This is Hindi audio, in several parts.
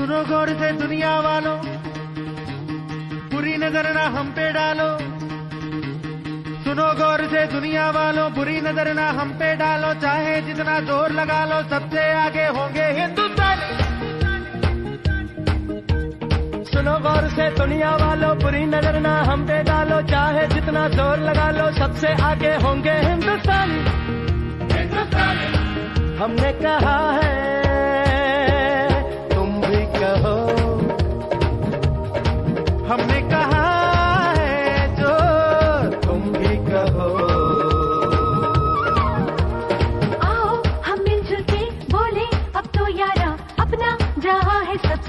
सुनो गौर से दुनिया वालों बुरी नज़र ना हम पे डालो। सुनो गौर से दुनिया वालों बुरी नज़र ना हम पे डालो। चाहे जितना ज़ोर लगा लो सबसे आगे होंगे हिंदुस्तानी। सुनो गौर से दुनिया वालों बुरी नज़र ना हम पे डालो। चाहे जितना ज़ोर लगा लो सबसे आगे होंगे हिंदुस्तानी। हिंदुस्तानी। हमने कहा है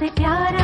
से प्यारा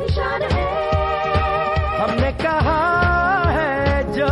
निशान है। हमने कहा है जो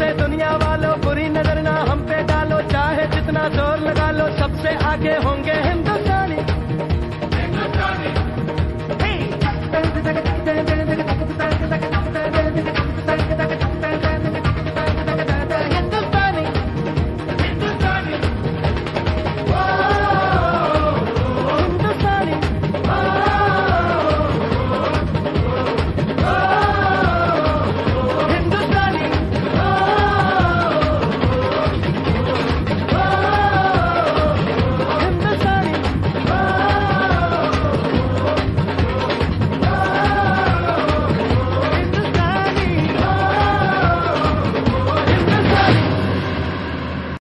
से दुनिया वालों, बुरी नज़र ना हम पे डालो। चाहे जितना ज़ोर लगा लो, सबसे आगे होंगे